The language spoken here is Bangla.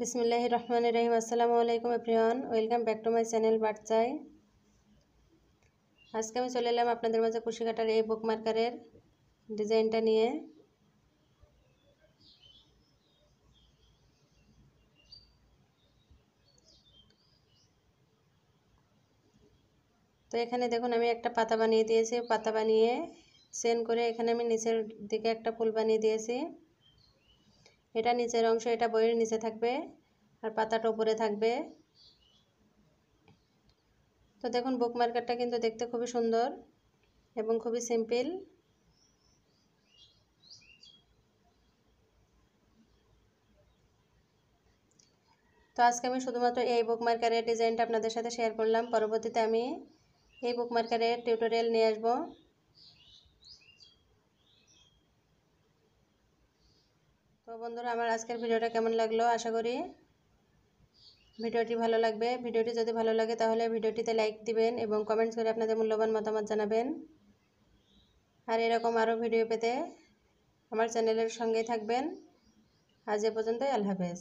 বিসমিল্লাহ রহমান রহিম। আসসালামু আলাইকুম, everyone. Welcome back to my channel বাচ্চাই আজকে আমি চলে এলাম আপনাদের মাঝে কুশি কাটার এই বুক মার্কারের ডিজাইনটা নিয়ে। তো এখানে দেখুন, আমি একটা পাতা বানিয়ে দিয়েছি। পাতা বানিয়ে সেন করে এখানে আমি নিচের দিকে একটা ফুল বানিয়ে দিয়েছি। এটা নিচের অংশ, এটা বইয়ের নিচে থাকবে আর পাতাটা উপরে থাকবে। তো দেখুন বুক মার্কারটা কিন্তু দেখতে খুবই সুন্দর এবং খুবই সিম্পল তো আজকে আমি শুধুমাত্র এই বুক মার্কারের ডিজাইনটা আপনাদের সাথে শেয়ার করলাম। পরবর্তীতে আমি এই বুক মার্কারের টিউটোরিয়াল নিয়ে আসব। তো বন্ধুরা, আমার আজকের ভিডিওটা কেমন লাগল আশা করি? ভিডিওটি ভালো লাগবে। ভিডিওটি যদি ভালো লাগে তাহলে ভিডিওটিতে লাইক দিবেন এবং কমেন্টস করে আপনাদের মূল্যবান মতামত জানাবেন। আর এরকম আরও ভিডিও পেতে আমার চ্যানেলের সঙ্গেই থাকবেন। আজ এ পর্যন্তই, আল্লাহ হাফেজ।